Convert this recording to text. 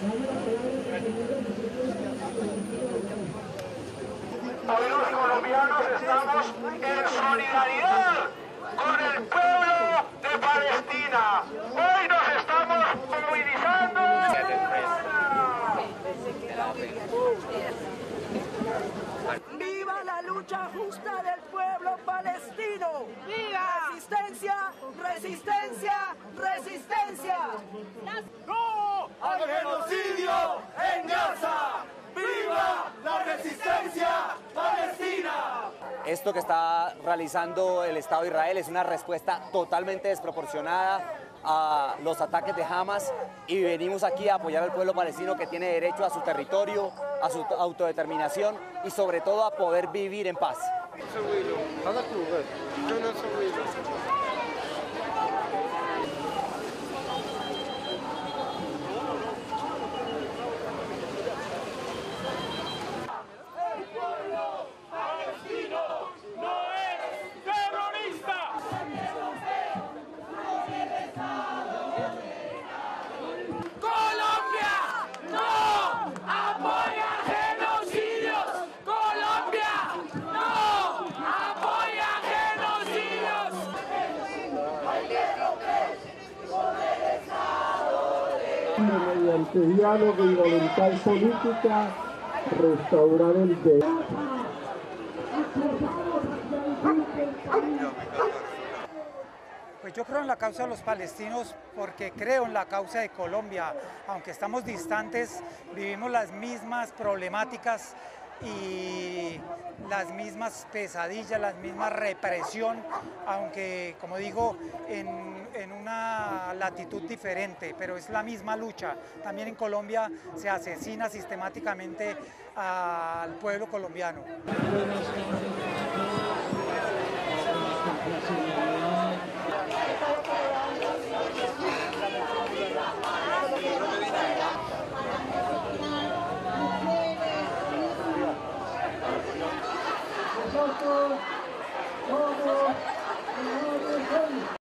Hoy los colombianos estamos en solidaridad con el pueblo de Palestina. Hoy nos estamos movilizando. ¡Viva la lucha justa del pueblo palestino! ¡Viva! ¡Resistencia! ¡Resistencia! ¡Resistencia! ¡No al genocidio en Gaza! ¡Viva la resistencia palestina! Esto que está realizando el Estado de Israel es una respuesta totalmente desproporcionada a los ataques de Hamas y venimos aquí a apoyar al pueblo palestino que tiene derecho a su territorio, a su autodeterminación y sobre todo a poder vivir en paz. Mediante diálogo y voluntad política restaurar el derecho. Pues yo creo en la causa de los palestinos porque creo en la causa de Colombia. Aunque estamos distantes, vivimos las mismas problemáticas y las mismas pesadillas, la misma represión, aunque como digo, en, en, latitud diferente, pero es la misma lucha. También en Colombia se asesina sistemáticamente al pueblo colombiano.